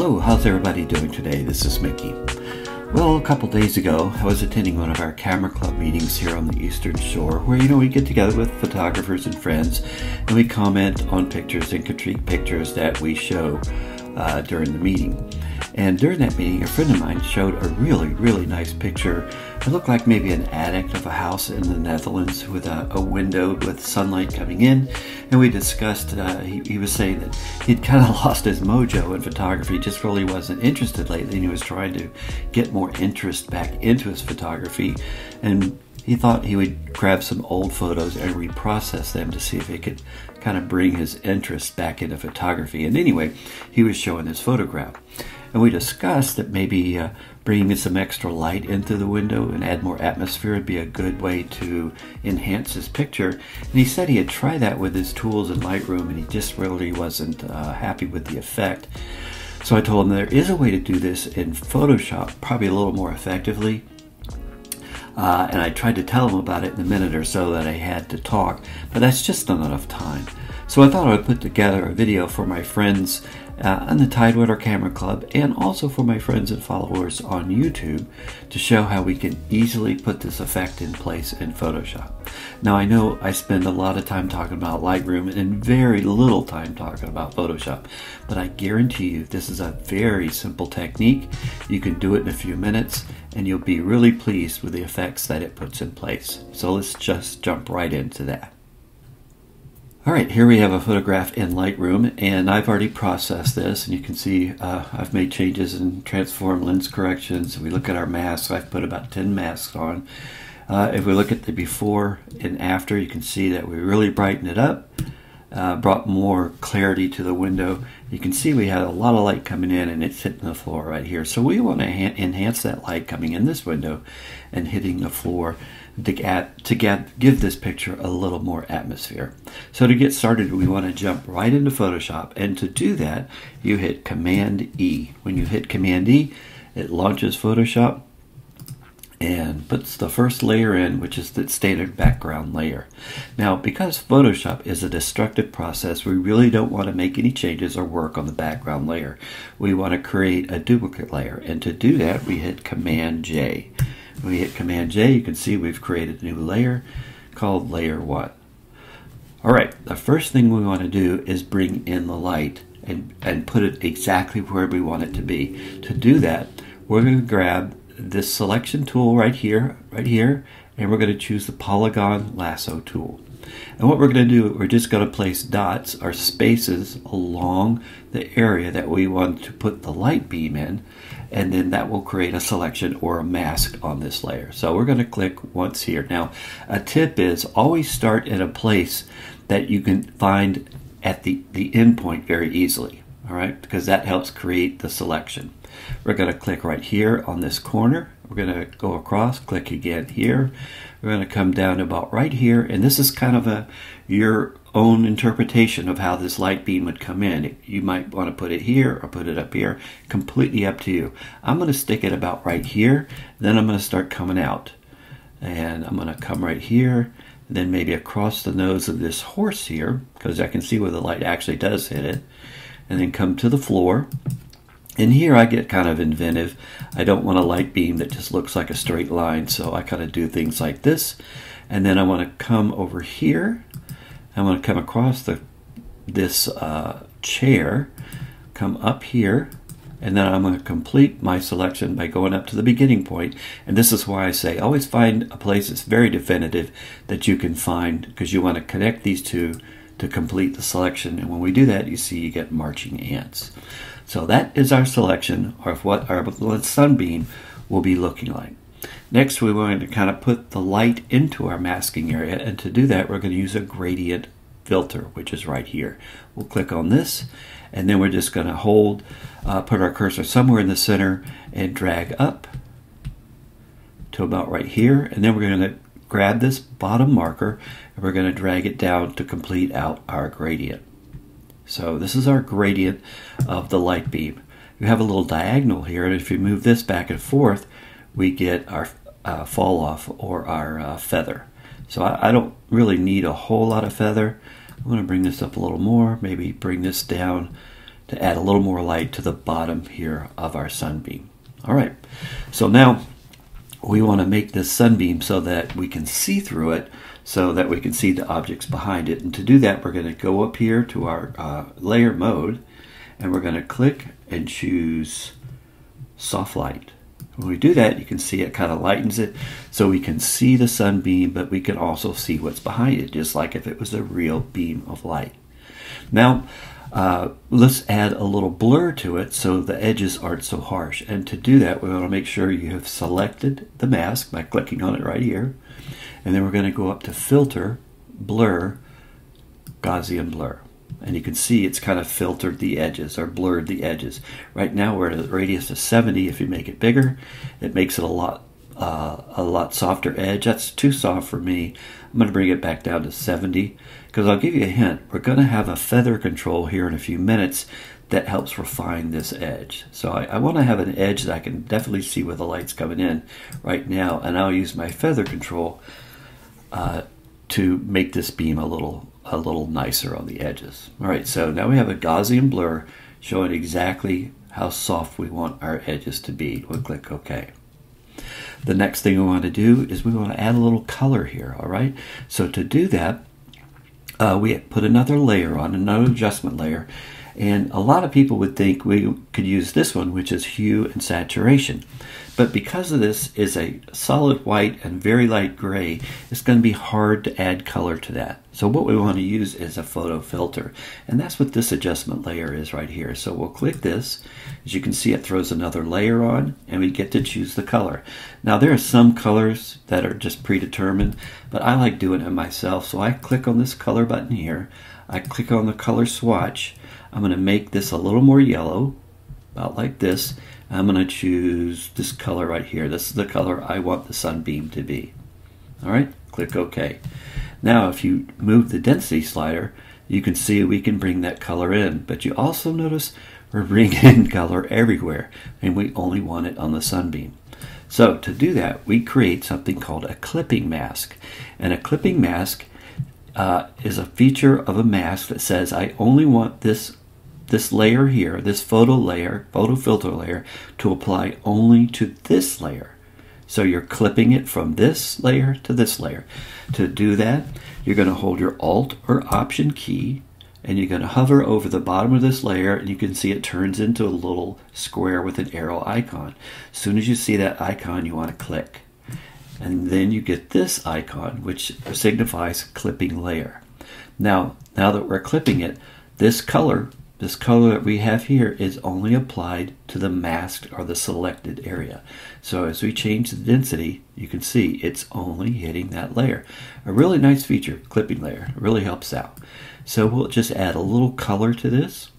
Hello, how's everybody doing today? This is Mickey. Well, a couple days ago, I was attending one of our camera club meetings here on the Eastern Shore where, you know, we get together with photographers and friends and we comment on pictures and critique pictures that we show uh, during the meeting. And during that meeting, a friend of mine showed a really, really nice picture. It looked like maybe an attic of a house in the Netherlands with a, a window with sunlight coming in. And we discussed, uh, he, he, was saying that he'd kind of lost his mojo in photography, just really wasn't interested lately, and he was trying to get more interest back into his photography. And he thought he would grab some old photos and reprocess them to see if he could kind of bring his interest back into photography. And anyway, he was showing this photograph. And we discussed that maybe uh, bringing some extra light into the window and add more atmosphere would be a good way to enhance his picture. And he said he had tried that with his tools in Lightroom and he just really wasn't uh, happy with the effect. So I told him there is a way to do this in Photoshop, probably a little more effectively. Uh, and I tried to tell him about it in a minute or so that I had to talk, but that's just not enough time. So I thought I would put together a video for my friends uh, on the Tidewater Camera Club and also for my friends and followers on YouTube to show how we can easily put this effect in place in Photoshop. Now I know I spend a lot of time talking about Lightroom and very little time talking about Photoshop, but I guarantee you this is a very simple technique. You can do it in a few minutes and you'll be really pleased with the effects that it puts in place. So let's just jump right into that. All right, here we have a photograph in Lightroom, and I've already processed this, and you can see uh, I've made changes and transform lens corrections. If we look at our masks, I've put about 10 masks on. Uh, if we look at the before and after, you can see that we really brightened it up, uh, brought more clarity to the window. You can see we had a lot of light coming in, and it's hitting the floor right here. So we want to enhance that light coming in this window and hitting the floor to, get, to get, give this picture a little more atmosphere. So to get started, we want to jump right into Photoshop. And to do that, you hit Command E. When you hit Command E, it launches Photoshop and puts the first layer in, which is the standard background layer. Now, because Photoshop is a destructive process, we really don't want to make any changes or work on the background layer. We want to create a duplicate layer, and to do that, we hit Command J. When we hit Command J, you can see we've created a new layer called Layer 1. Alright, the first thing we want to do is bring in the light and, and put it exactly where we want it to be. To do that, we're going to grab this selection tool right here, right here, and we're going to choose the polygon lasso tool. And what we're going to do, we're just going to place dots or spaces along the area that we want to put the light beam in, and then that will create a selection or a mask on this layer. So we're going to click once here. Now, a tip is always start in a place that you can find at the, the endpoint very easily, all right, because that helps create the selection. We're going to click right here on this corner. We're going to go across, click again here. We're going to come down about right here, and this is kind of a your own interpretation of how this light beam would come in. You might want to put it here or put it up here, completely up to you. I'm going to stick it about right here, then I'm going to start coming out. And I'm going to come right here, then maybe across the nose of this horse here, because I can see where the light actually does hit it, and then come to the floor. And here I get kind of inventive. I don't want a light beam that just looks like a straight line, so I kind of do things like this. And then I want to come over here. I'm going to come across the this uh, chair, come up here, and then I'm going to complete my selection by going up to the beginning point. And this is why I say always find a place that's very definitive that you can find because you want to connect these two to complete the selection. And when we do that, you see you get marching ants. So that is our selection of what our sunbeam will be looking like. Next, we're going to kind of put the light into our masking area, and to do that, we're going to use a gradient filter, which is right here. We'll click on this, and then we're just going to hold, uh, put our cursor somewhere in the center, and drag up to about right here, and then we're going to grab this bottom marker, and we're going to drag it down to complete out our gradient. So this is our gradient of the light beam. You have a little diagonal here, and if you move this back and forth, we get our uh, fall off or our uh, feather. So I, I, don't really need a whole lot of feather. I'm going to bring this up a little more, maybe bring this down to add a little more light to the bottom here of our sunbeam. All right, so now we want to make this sunbeam so that we can see through it so that we can see the objects behind it. And to do that, we're going to go up here to our uh, layer mode and we're going to click and choose soft light. When we do that, you can see it kind of lightens it so we can see the sunbeam, but we can also see what's behind it, just like if it was a real beam of light. Now, uh, let's add a little blur to it so the edges aren't so harsh. And to do that, we want to make sure you have selected the mask by clicking on it right here. And then we're going to go up to Filter, Blur, Gaussian Blur. And you can see it's kind of filtered the edges or blurred the edges. Right now we're at a radius of 70. If you make it bigger, it makes it a lot uh, a lot softer edge. That's too soft for me. I'm going to bring it back down to 70 because I'll give you a hint. We're going to have a feather control here in a few minutes that helps refine this edge. So I, I want to have an edge that I can definitely see where the light's coming in right now, and I'll use my feather control uh, to make this beam a little a little nicer on the edges. All right, so now we have a Gaussian blur showing exactly how soft we want our edges to be. We'll click OK. The next thing we want to do is we want to add a little color here, all right? So to do that, uh, we put another layer on, another adjustment layer, and a lot of people would think we could use this one, which is hue and saturation. But because of this is a solid white and very light gray, it's going to be hard to add color to that. So what we want to use is a photo filter. And that's what this adjustment layer is right here. So we'll click this. As you can see, it throws another layer on and we get to choose the color. Now there are some colors that are just predetermined, but I like doing it myself. So I click on this color button here. I click on the color swatch. I'm going to make this a little more yellow, about like this. I'm going to choose this color right here. This is the color I want the sunbeam to be. All right, click OK. Now, if you move the density slider, you can see we can bring that color in. But you also notice we're bringing in color everywhere, and we only want it on the sunbeam. So to do that, we create something called a clipping mask. And a clipping mask uh, is a feature of a mask that says I only want this this layer here, this photo layer, photo filter layer, to apply only to this layer. So you're clipping it from this layer to this layer. To do that, you're going to hold your Alt or Option key and you're going to hover over the bottom of this layer and you can see it turns into a little square with an arrow icon. As soon as you see that icon, you want to click. And then you get this icon, which signifies clipping layer. Now, now that we're clipping it, this color this color that we have here is only applied to the masked or the selected area. So as we change the density, you can see it's only hitting that layer. A really nice feature, clipping layer. Really helps out. So we'll just add a little color to this.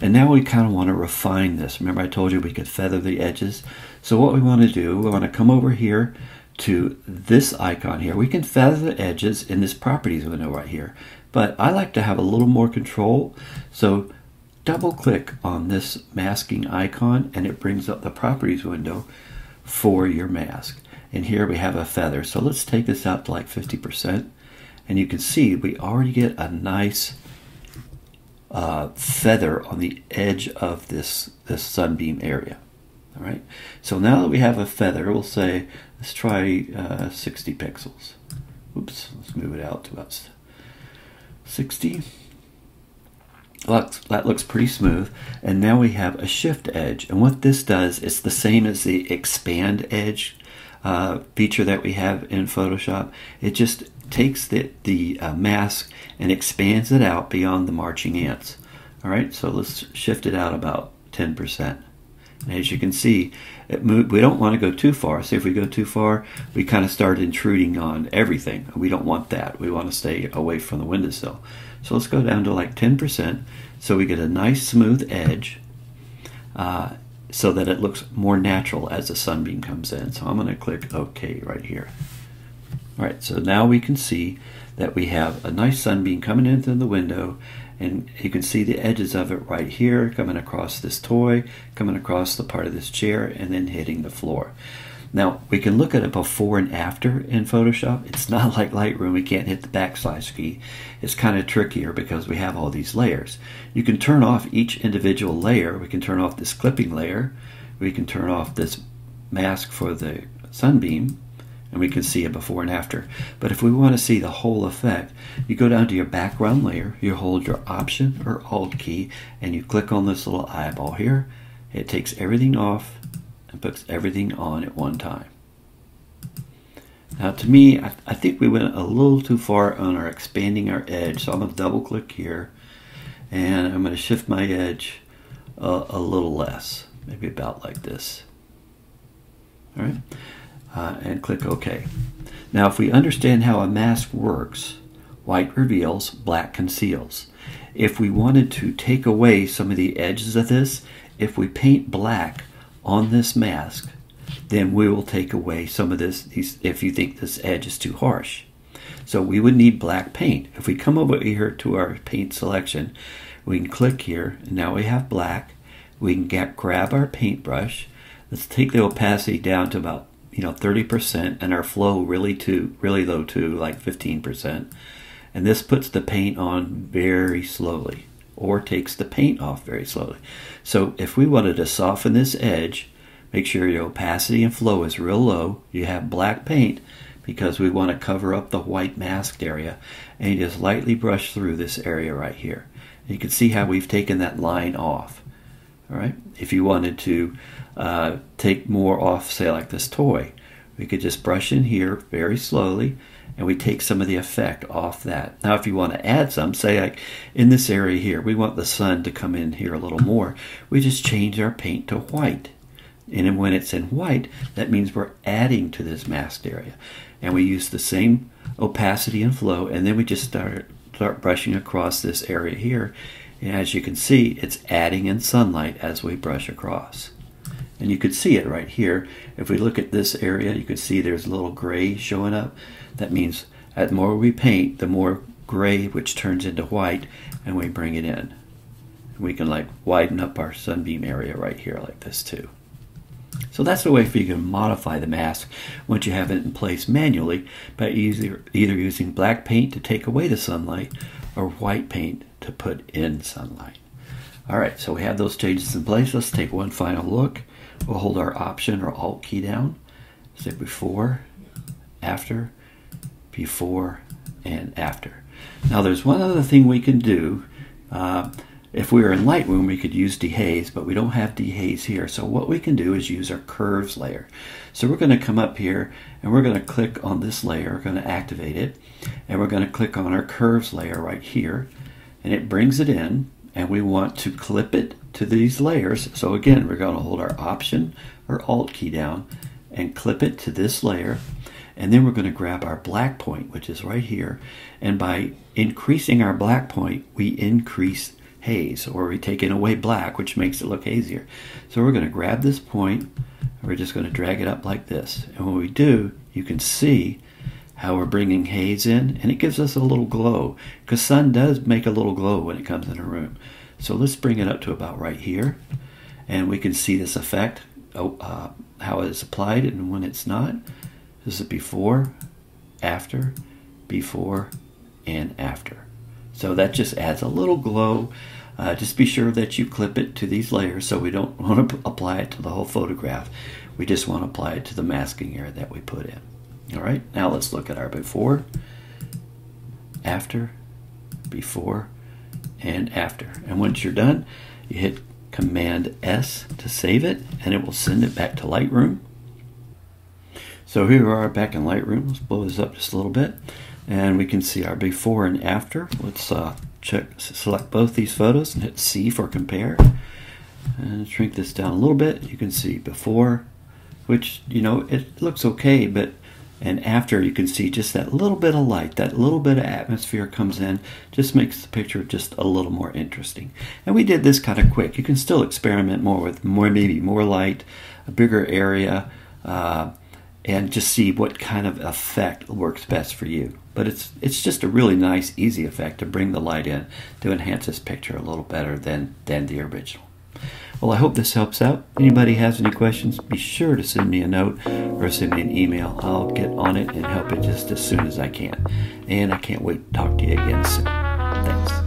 And now we kind of want to refine this. Remember I told you we could feather the edges. So what we want to do, we want to come over here to this icon here. We can feather the edges in this properties window right here but I like to have a little more control. So double click on this masking icon and it brings up the properties window for your mask. And here we have a feather. So let's take this out to like 50%. And you can see we already get a nice uh, feather on the edge of this, this sunbeam area. All right. So now that we have a feather, we'll say, let's try uh, 60 pixels. Oops, let's move it out to about 60. Looks, that looks pretty smooth. And now we have a shift edge. And what this does is the same as the expand edge uh, feature that we have in Photoshop. It just takes the, the uh, mask and expands it out beyond the marching ants. All right, so let's shift it out about 10%. And as you can see, we don't want to go too far. So if we go too far, we kind of start intruding on everything. We don't want that. We want to stay away from the windowsill. So let's go down to like 10% so we get a nice smooth edge uh, so that it looks more natural as the sunbeam comes in. So I'm going to click OK right here. All right, so now we can see that we have a nice sunbeam coming in through the window and you can see the edges of it right here coming across this toy, coming across the part of this chair, and then hitting the floor. Now, we can look at a before and after in Photoshop. It's not like Lightroom. We can't hit the backslash key. It's kind of trickier because we have all these layers. You can turn off each individual layer. We can turn off this clipping layer. We can turn off this mask for the sunbeam and we can see a before and after. But if we want to see the whole effect, you go down to your background layer, you hold your Option or Alt key, and you click on this little eyeball here. It takes everything off and puts everything on at one time. Now to me, I, I think we went a little too far on our expanding our edge, so I'm going to double click here, and I'm going to shift my edge a, a little less, maybe about like this. All right uh, and click OK. Now if we understand how a mask works, white reveals, black conceals. If we wanted to take away some of the edges of this, if we paint black on this mask, then we will take away some of this if you think this edge is too harsh. So we would need black paint. If we come over here to our paint selection, we can click here, and now we have black. We can get, grab our paintbrush. Let's take the opacity down to about you know 30% and our flow really to really low to like 15% and this puts the paint on very slowly or takes the paint off very slowly. So if we wanted to soften this edge make sure your opacity and flow is real low you have black paint because we want to cover up the white masked area and you just lightly brush through this area right here. You can see how we've taken that line off all right if you wanted to uh, take more off, say like this toy. We could just brush in here very slowly and we take some of the effect off that. Now if you want to add some, say like in this area here, we want the sun to come in here a little more, we just change our paint to white. And when it's in white, that means we're adding to this masked area. And we use the same opacity and flow, and then we just start, start brushing across this area here. As you can see, it's adding in sunlight as we brush across. And you could see it right here. If we look at this area, you can see there's a little gray showing up. That means the more we paint, the more gray, which turns into white, and we bring it in. We can like widen up our sunbeam area right here like this too. So that's the way for you can modify the mask once you have it in place manually by either, either using black paint to take away the sunlight or white paint to put in sunlight. All right, so we have those changes in place. Let's take one final look. We'll hold our Option or Alt key down. Say before, after, before, and after. Now there's one other thing we can do. Uh, if we were in Lightroom, we could use dehaze, but we don't have dehaze here. So what we can do is use our curves layer. So we're going to come up here and we're going to click on this layer. We're going to activate it. And we're going to click on our curves layer right here. And it brings it in. And we want to clip it to these layers. So again, we're going to hold our Option or Alt key down and clip it to this layer. And then we're going to grab our black point, which is right here. And by increasing our black point, we increase haze, or we take in away black, which makes it look hazier. So we're going to grab this point, and we're just going to drag it up like this. And when we do, you can see how we're bringing haze in, and it gives us a little glow, because sun does make a little glow when it comes in a room. So let's bring it up to about right here. And we can see this effect, oh, uh, how it is applied and when it's not. This is before, after, before, and after. So that just adds a little glow. Uh, just be sure that you clip it to these layers so we don't want to apply it to the whole photograph. We just want to apply it to the masking area that we put in. All right, now let's look at our before, after, before, and after. And once you're done, you hit Command S to save it, and it will send it back to Lightroom. So here we are back in Lightroom. Let's blow this up just a little bit, and we can see our before and after. Let's uh, check, select both these photos and hit C for compare. And shrink this down a little bit. You can see before, which, you know, it looks okay, but and after you can see just that little bit of light that little bit of atmosphere comes in just makes the picture just a little more interesting. And we did this kind of quick. You can still experiment more with more maybe more light a bigger area uh, and just see what kind of effect works best for you. But it's it's just a really nice easy effect to bring the light in to enhance this picture a little better than than the original Well, I hope this helps out. Anybody has any questions, be sure to send me a note or send me an email. I'll get on it and help it just as soon as I can. And I can't wait to talk to you again soon. Thanks.